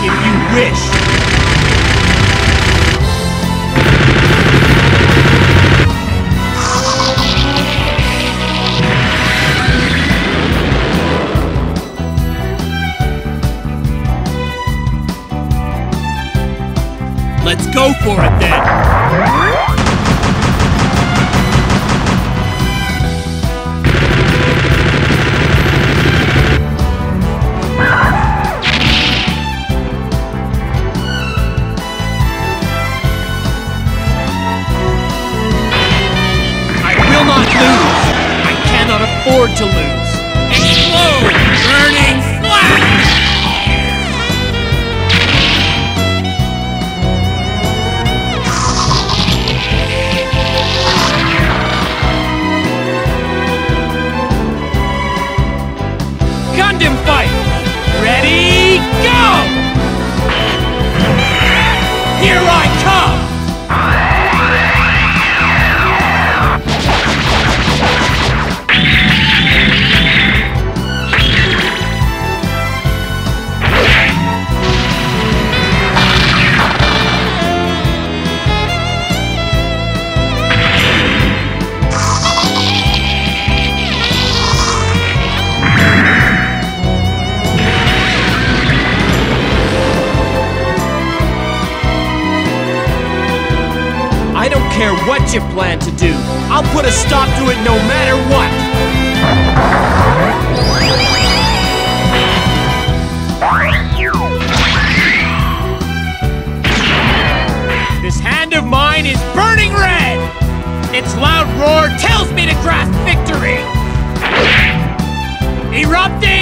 if you wish. Let's go for it then. Afford to lose. Explode! Burning flash! Gundam fight! Care what you plan to do. I'll put a stop to it no matter what. This hand of mine is burning red. Its loud roar tells me to grasp victory. Erupting!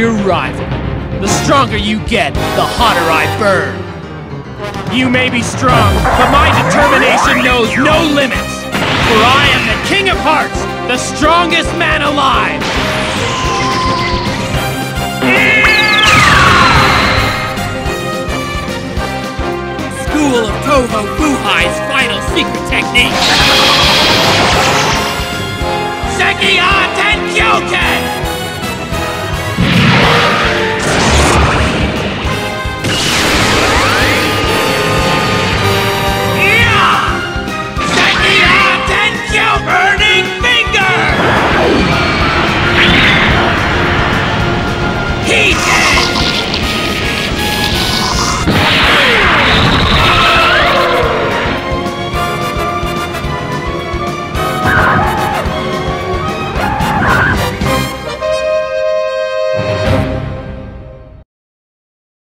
My dear rival, the stronger you get, the hotter I burn. You may be strong, but my determination knows no limits. For I am the King of Hearts, the strongest man alive. School of Toho Fuhai's final secret technique. Sekiha Tenkyoken!